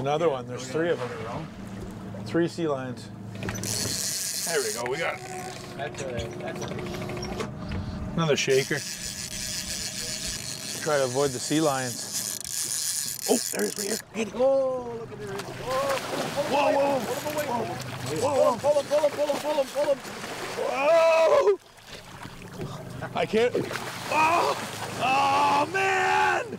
another yeah, one. There's three of them. Three sea lions. There we go. We got That's a, that's a another shaker. Try to avoid the sea lions. Oh, there's right here. Andy. Oh, look at there. Whoa, Whoa, whoa, whoa, him away. whoa, Pull him, pull him, pull him, pull him, pull him, whoa! I can't. Oh, oh man!